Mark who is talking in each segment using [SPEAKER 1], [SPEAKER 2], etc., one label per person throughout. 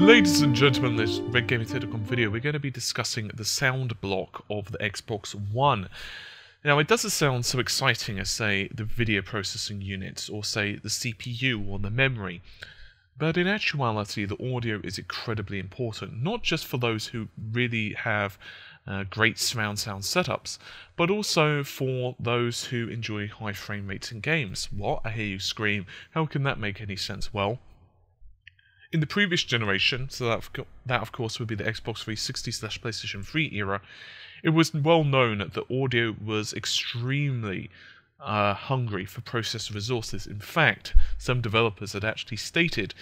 [SPEAKER 1] Ladies and gentlemen, this RedGamingTech.com video, we're going to be discussing the sound block of the Xbox One. Now, it doesn't sound so exciting as, say, the video processing units, or say, the CPU or the memory. But in actuality, the audio is incredibly important, not just for those who really have uh, great surround sound setups, but also for those who enjoy high frame rates in games. What? I hear you scream. How can that make any sense? Well, in the previous generation, so that, that of course would be the Xbox 360 slash PlayStation 3 era, it was well known that the audio was extremely uh, hungry for processor resources. In fact, some developers had actually stated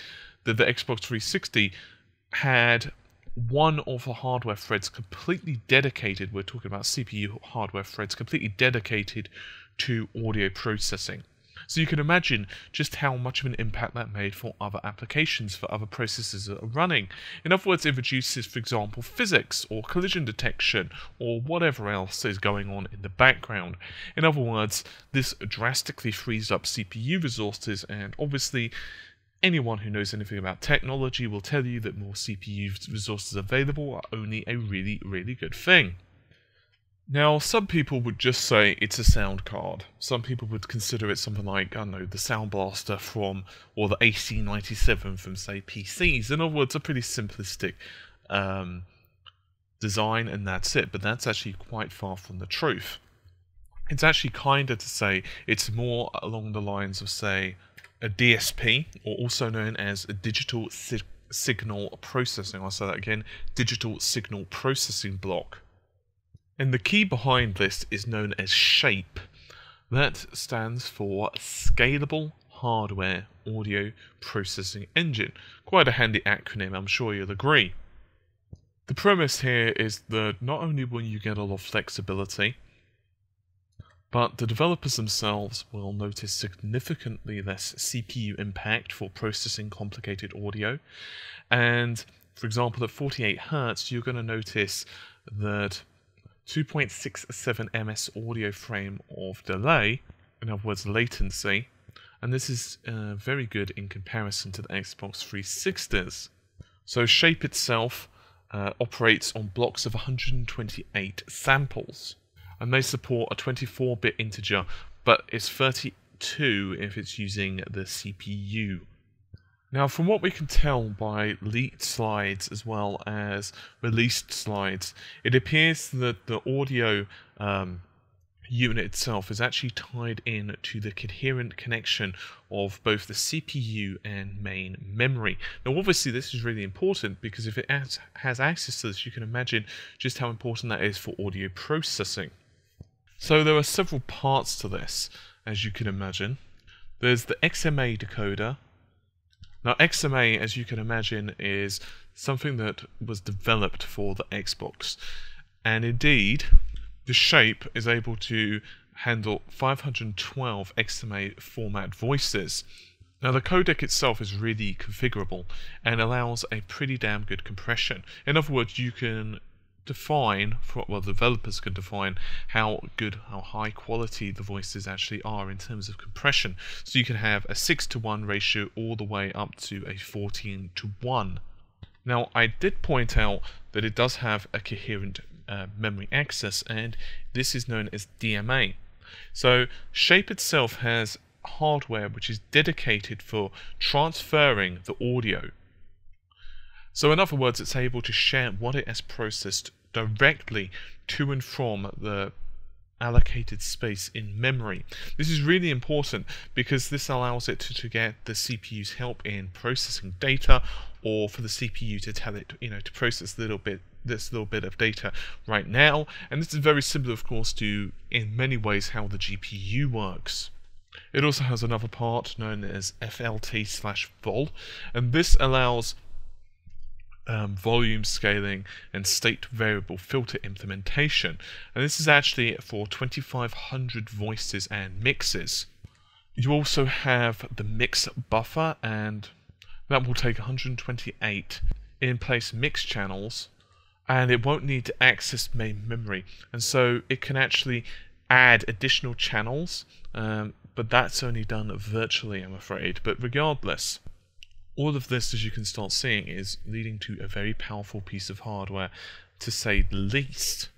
[SPEAKER 1] that the Xbox 360 had one of the hardware threads completely dedicated, we're talking about CPU hardware threads, completely dedicated to audio processing. So you can imagine just how much of an impact that made for other applications, for other processes that are running. In other words, it reduces, for example, physics or collision detection or whatever else is going on in the background. In other words, this drastically frees up CPU resources and obviously Anyone who knows anything about technology will tell you that more CPU resources available are only a really, really good thing. Now, some people would just say it's a sound card. Some people would consider it something like, I don't know, the Sound Blaster from, or the AC97 from, say, PCs. In other words, a pretty simplistic um, design, and that's it. But that's actually quite far from the truth. It's actually kinder to say it's more along the lines of, say, a DSP, or also known as a digital si signal processing. I'll say that again digital signal processing block. And the key behind this is known as SHAPE. That stands for Scalable Hardware Audio Processing Engine. Quite a handy acronym, I'm sure you'll agree. The premise here is that not only will you get a lot of flexibility, but the developers themselves will notice significantly less CPU impact for processing complicated audio. And for example, at 48 Hz, you're going to notice that 2.67 ms audio frame of delay, in other words latency, and this is uh, very good in comparison to the Xbox 360s. So Shape itself uh, operates on blocks of 128 samples, and they support a 24-bit integer, but it's 32 if it's using the CPU. Now, from what we can tell by leaked slides as well as released slides, it appears that the audio um, unit itself is actually tied in to the coherent connection of both the CPU and main memory. Now, obviously, this is really important because if it has, has access to this, you can imagine just how important that is for audio processing. So, there are several parts to this, as you can imagine. There's the XMA decoder, now, XMA, as you can imagine, is something that was developed for the Xbox. And indeed, the shape is able to handle 512 XMA format voices. Now, the codec itself is really configurable and allows a pretty damn good compression. In other words, you can define, for, well, developers can define how good, how high quality the voices actually are in terms of compression. So you can have a 6 to 1 ratio all the way up to a 14 to 1. Now, I did point out that it does have a coherent uh, memory access, and this is known as DMA. So, Shape itself has hardware which is dedicated for transferring the audio. So, in other words, it's able to share what it has processed directly to and from the allocated space in memory. This is really important because this allows it to, to get the CPU's help in processing data or for the CPU to tell it, you know, to process little bit this little bit of data right now. And this is very similar, of course, to in many ways how the GPU works. It also has another part known as FLT slash vol, and this allows um, volume scaling and state variable filter implementation. And this is actually for 2500 voices and mixes. You also have the mix buffer and that will take 128 in place mix channels and it won't need to access main memory and so it can actually add additional channels um, but that's only done virtually I'm afraid but regardless All of this, as you can start seeing, is leading to a very powerful piece of hardware, to say the least.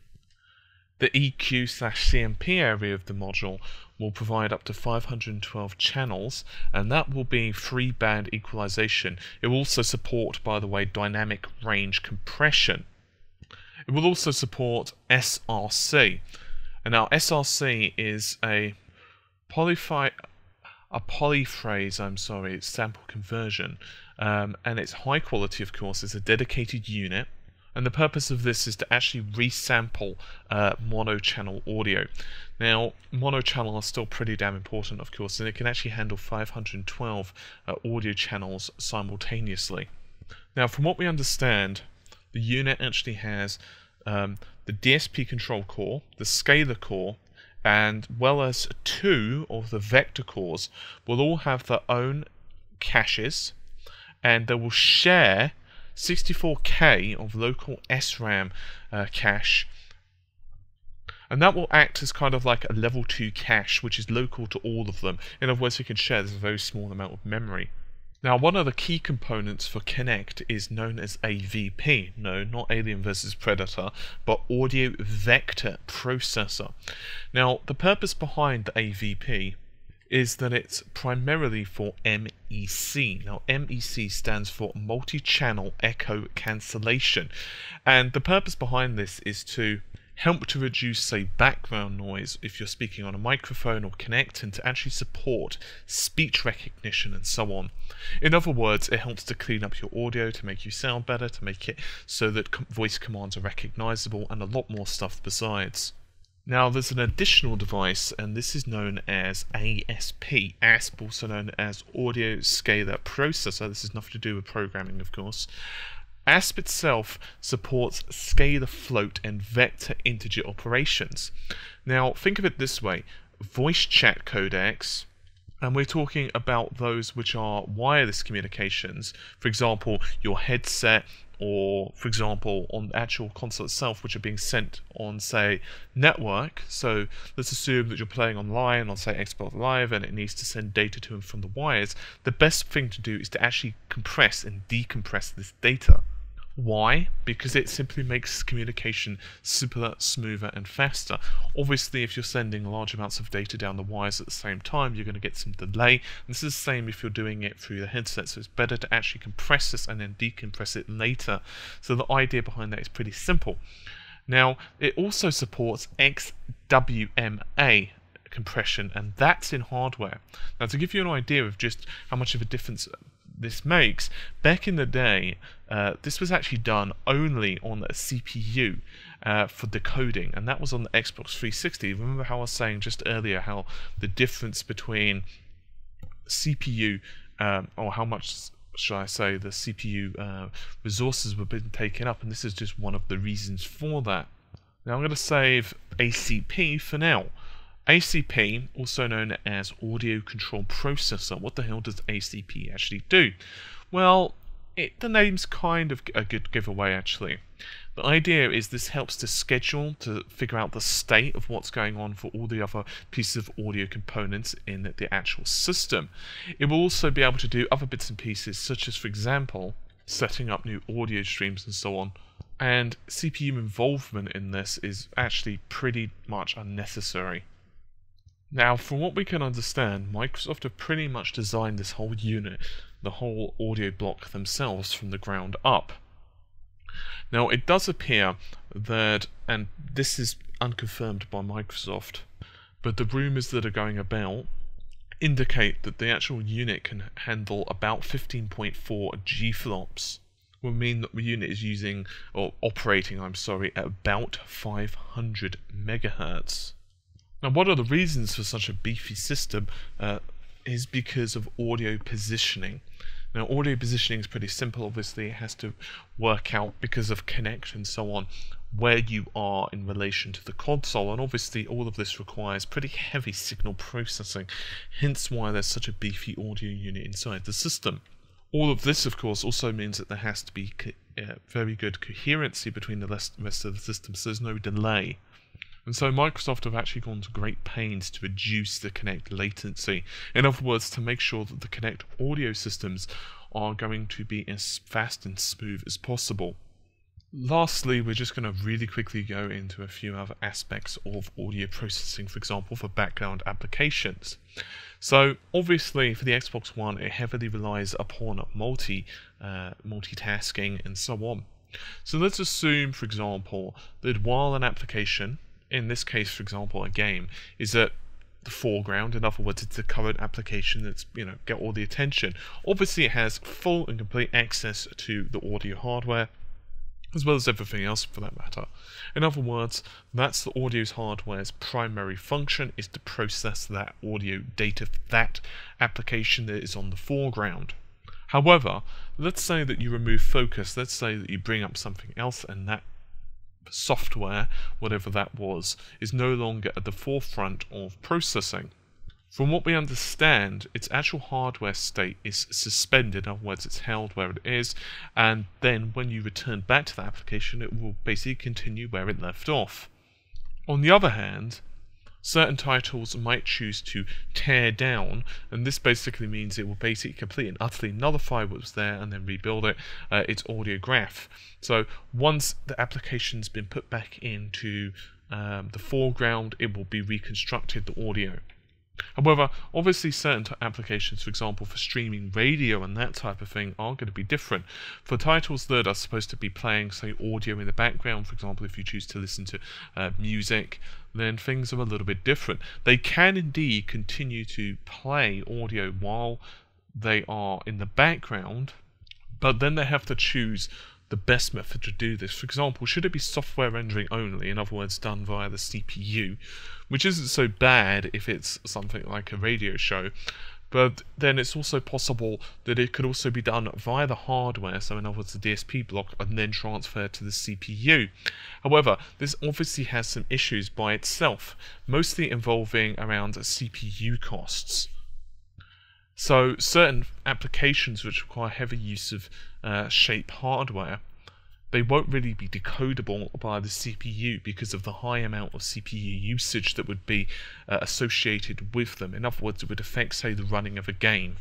[SPEAKER 1] The EQ slash CMP area of the module will provide up to 512 channels, and that will be free band equalization. It will also support, by the way, dynamic range compression. It will also support SRC. And now SRC is a polyphi a polyphase, I'm sorry, it's sample conversion. Um, and it's high quality, of course, it's a dedicated unit. And the purpose of this is to actually resample uh, mono-channel audio. Now, mono-channel is still pretty damn important, of course, and it can actually handle 512 uh, audio channels simultaneously. Now, from what we understand, the unit actually has um, the DSP control core, the scalar core, and well as two of the vector cores will all have their own caches and they will share 64k of local SRAM uh, cache. And that will act as kind of like a level 2 cache which is local to all of them. In other words we can share this very small amount of memory now, one of the key components for Kinect is known as AVP. No, not Alien vs. Predator, but Audio Vector Processor. Now, the purpose behind the AVP is that it's primarily for MEC. Now, MEC stands for Multi-Channel Echo Cancellation. And the purpose behind this is to help to reduce, say, background noise if you're speaking on a microphone or Kinect and to actually support speech recognition and so on. In other words, it helps to clean up your audio, to make you sound better, to make it so that voice commands are recognizable, and a lot more stuff besides. Now there's an additional device and this is known as ASP, ASP also known as Audio Scalar Processor, this has nothing to do with programming of course, ASP itself supports scalar float and vector integer operations. Now, think of it this way voice chat codecs, and we're talking about those which are wireless communications, for example, your headset, or for example, on the actual console itself, which are being sent on, say, network. So let's assume that you're playing online on, say, Xbox Live and it needs to send data to and from the wires. The best thing to do is to actually compress and decompress this data. Why? Because it simply makes communication simpler, smoother, and faster. Obviously, if you're sending large amounts of data down the wires at the same time, you're going to get some delay. And this is the same if you're doing it through the headset, so it's better to actually compress this and then decompress it later. So the idea behind that is pretty simple. Now, it also supports XWMA, compression and that's in hardware. Now to give you an idea of just how much of a difference this makes, back in the day, uh, this was actually done only on a CPU uh, for decoding, and that was on the Xbox 360. Remember how I was saying just earlier how the difference between CPU, um, or how much should I say, the CPU uh, resources were being taken up, and this is just one of the reasons for that. Now I'm going to save ACP for now. ACP, also known as Audio Control Processor. What the hell does ACP actually do? Well, it, the name's kind of a good giveaway actually. The idea is this helps to schedule, to figure out the state of what's going on for all the other pieces of audio components in the actual system. It will also be able to do other bits and pieces, such as, for example, setting up new audio streams and so on. And CPU involvement in this is actually pretty much unnecessary. Now, from what we can understand, Microsoft have pretty much designed this whole unit, the whole audio block themselves from the ground up. Now, it does appear that, and this is unconfirmed by Microsoft, but the rumours that are going about indicate that the actual unit can handle about 15.4 G-flops will mean that the unit is using, or operating, I'm sorry, at about 500 megahertz. Now, one of the reasons for such a beefy system uh, is because of audio positioning. Now, audio positioning is pretty simple. Obviously, it has to work out because of Kinect and so on where you are in relation to the console, and obviously, all of this requires pretty heavy signal processing. Hence, why there's such a beefy audio unit inside the system. All of this, of course, also means that there has to be uh, very good coherency between the rest of the system, so there's no delay. And so Microsoft have actually gone to great pains to reduce the Kinect latency. In other words, to make sure that the Kinect audio systems are going to be as fast and smooth as possible. Lastly, we're just going to really quickly go into a few other aspects of audio processing, for example, for background applications. So, obviously, for the Xbox One, it heavily relies upon multi uh, multitasking and so on. So, let's assume, for example, that while an application, in this case, for example, a game, is at the foreground. In other words, it's a current application that's you know get all the attention. Obviously, it has full and complete access to the audio hardware as well as everything else for that matter. In other words, that's the audio's hardware's primary function is to process that audio data for that application that is on the foreground. However, let's say that you remove focus, let's say that you bring up something else and that software, whatever that was, is no longer at the forefront of processing. From what we understand, its actual hardware state is suspended, in other words, it's held where it is, and then when you return back to the application, it will basically continue where it left off. On the other hand, certain titles might choose to tear down, and this basically means it will basically completely and utterly nullify what was there and then rebuild it, uh, its audio graph. So once the application's been put back into um, the foreground, it will be reconstructed, the audio. However, obviously certain applications, for example for streaming radio and that type of thing, are going to be different. For titles that are supposed to be playing, say, audio in the background, for example, if you choose to listen to uh, music, then things are a little bit different. They can indeed continue to play audio while they are in the background, but then they have to choose the best method to do this. For example, should it be software rendering only, in other words, done via the CPU, which isn't so bad if it's something like a radio show, but then it's also possible that it could also be done via the hardware, so in other words, the DSP block, and then transferred to the CPU. However, this obviously has some issues by itself, mostly involving around CPU costs. So certain applications which require heavy use of uh, shape hardware, they won't really be decodable by the CPU because of the high amount of CPU usage that would be uh, associated with them. In other words, it would affect, say, the running of a game.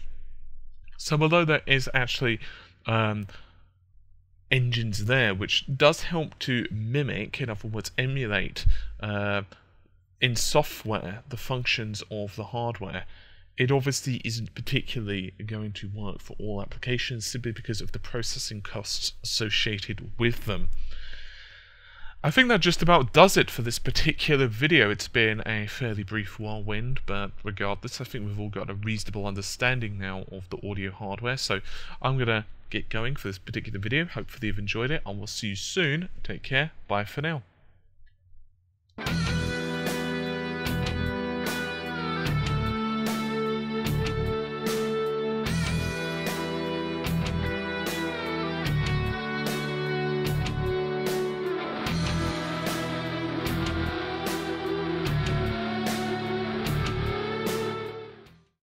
[SPEAKER 1] So although there is actually um, engines there which does help to mimic, in other words, emulate uh, in software the functions of the hardware, it obviously isn't particularly going to work for all applications simply because of the processing costs associated with them. I think that just about does it for this particular video. It's been a fairly brief whirlwind, but regardless, I think we've all got a reasonable understanding now of the audio hardware, so I'm going to get going for this particular video. Hopefully you've enjoyed it. I will see you soon. Take care. Bye for now.